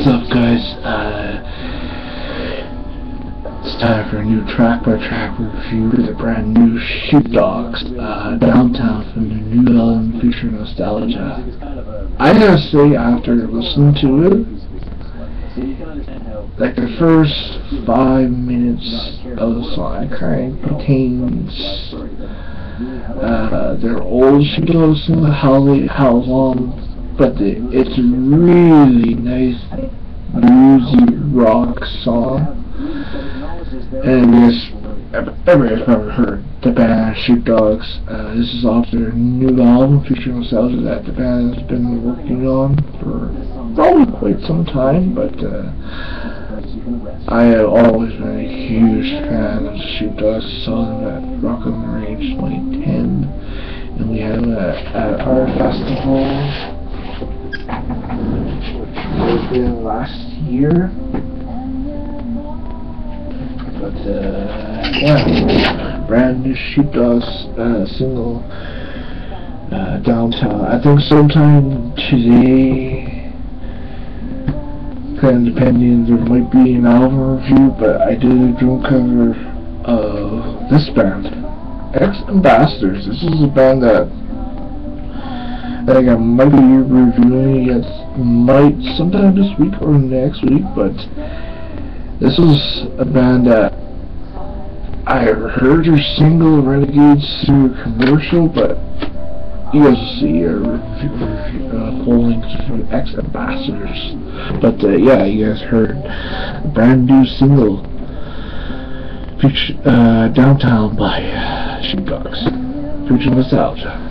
What's up, guys? Uh, it's time for a new track by track review for the brand new Sheepdogs, uh, Downtown from the new album Future Nostalgia. I gotta say, after listening to it, like the first five minutes of the song kind of contains uh, their old Sheepdogs and how they, how long but it's a really nice bluesy rock song. And this, everybody's probably heard the band Sheepdogs. Uh, this is off their new album Future Nostalgia that the band has been working on for probably quite some time, but uh, I have always been a huge fan of Sheepdogs. Saw them at Rock on the Range 2010, and we had them at, at our festival been last year. But, uh, yeah, brand new Sheepdogs uh, single, uh, Downtown. I think sometime today, kind of depending, there might be an album review, but I did a drum cover of this band, X Ambassadors. This is a band that I might be reviewing it might sometime this week or next week, but this is a band that I heard your single Renegades through a commercial, but you guys will see a review, uh, polling from X Ambassadors. But uh, yeah, you guys heard a brand new single, uh, Downtown by Sheepdogs, Future Nostalgia.